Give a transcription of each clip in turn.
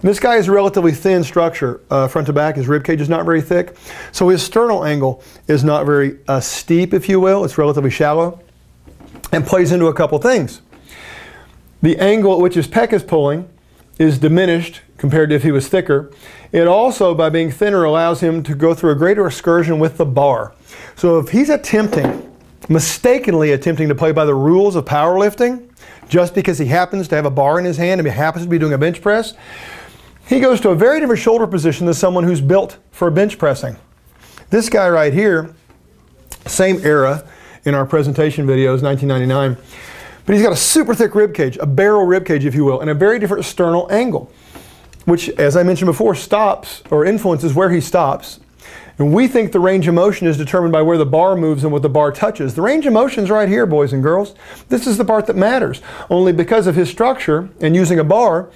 This guy is a relatively thin structure, uh, front to back. His rib cage is not very thick. So his sternal angle is not very uh, steep, if you will. It's relatively shallow and plays into a couple things. The angle at which his pec is pulling is diminished compared to if he was thicker. It also, by being thinner, allows him to go through a greater excursion with the bar. So if he's attempting, mistakenly attempting to play by the rules of powerlifting, just because he happens to have a bar in his hand and he happens to be doing a bench press, he goes to a very different shoulder position than someone who's built for bench pressing. This guy right here, same era in our presentation videos, 1999, but he's got a super thick rib cage, a barrel rib cage, if you will, and a very different sternal angle, which, as I mentioned before, stops or influences where he stops. And we think the range of motion is determined by where the bar moves and what the bar touches. The range of motion is right here, boys and girls. This is the part that matters. Only because of his structure and using a bar,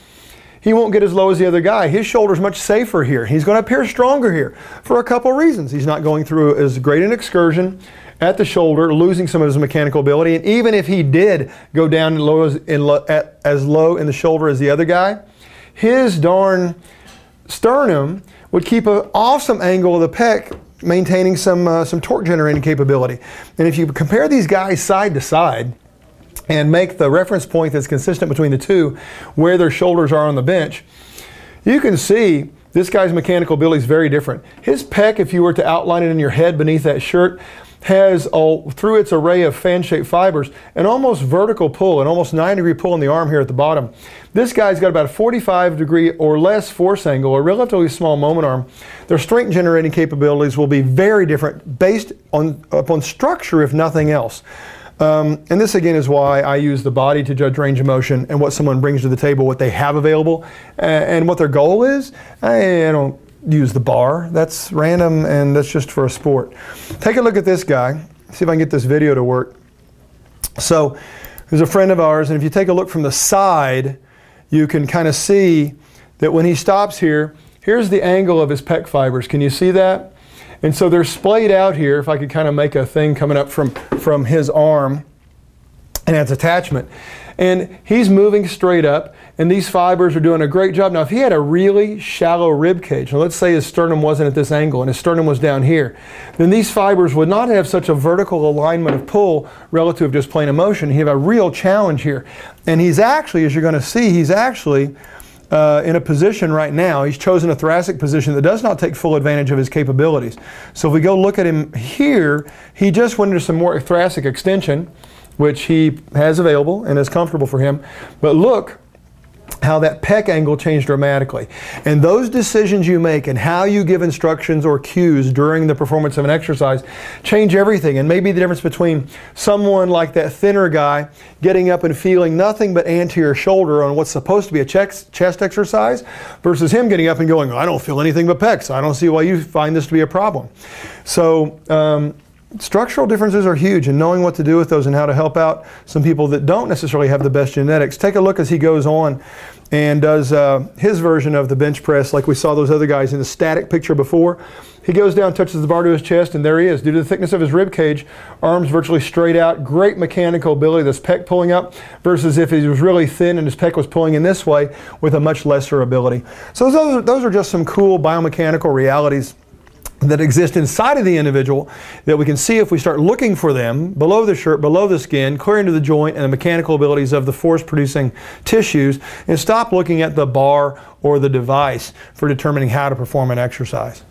he won't get as low as the other guy. His shoulder's much safer here. He's going to appear stronger here for a couple reasons. He's not going through as great an excursion at the shoulder, losing some of his mechanical ability. And even if he did go down low as, lo, at, as low in the shoulder as the other guy, his darn sternum would keep an awesome angle of the pec maintaining some, uh, some torque generating capability. And if you compare these guys side to side, and make the reference point that's consistent between the two where their shoulders are on the bench, you can see this guy's mechanical ability is very different. His pec, if you were to outline it in your head beneath that shirt, has, through its array of fan-shaped fibers, an almost vertical pull, an almost 9 degree pull in the arm here at the bottom. This guy's got about a 45 degree or less force angle, a relatively small moment arm. Their strength generating capabilities will be very different based on upon structure, if nothing else. Um, and this again is why I use the body to judge range of motion and what someone brings to the table, what they have available, and, and what their goal is. I, I don't use the bar. That's random and that's just for a sport. Take a look at this guy. See if I can get this video to work. So, there's a friend of ours, and if you take a look from the side, you can kind of see that when he stops here, here's the angle of his pec fibers. Can you see that? And so they're splayed out here. If I could kind of make a thing coming up from, from his arm and its attachment. And he's moving straight up, and these fibers are doing a great job. Now, if he had a really shallow rib cage, let's say his sternum wasn't at this angle and his sternum was down here, then these fibers would not have such a vertical alignment of pull relative to just plane of motion. He'd have a real challenge here. And he's actually, as you're going to see, he's actually uh, in a position right now, he's chosen a thoracic position that does not take full advantage of his capabilities. So if we go look at him here, he just went into some more thoracic extension which he has available and is comfortable for him. But look how that pec angle changed dramatically. And those decisions you make and how you give instructions or cues during the performance of an exercise change everything. And maybe the difference between someone like that thinner guy getting up and feeling nothing but anterior shoulder on what's supposed to be a chest exercise versus him getting up and going, I don't feel anything but pecs. I don't see why you find this to be a problem. So, um, structural differences are huge and knowing what to do with those and how to help out some people that don't necessarily have the best genetics. Take a look as he goes on and does uh, his version of the bench press like we saw those other guys in the static picture before. He goes down, touches the bar to his chest, and there he is. Due to the thickness of his rib cage, arms virtually straight out, great mechanical ability, this pec pulling up, versus if he was really thin and his pec was pulling in this way with a much lesser ability. So those are, those are just some cool biomechanical realities that exist inside of the individual that we can see if we start looking for them below the shirt, below the skin, clear into the joint and the mechanical abilities of the force producing tissues and stop looking at the bar or the device for determining how to perform an exercise.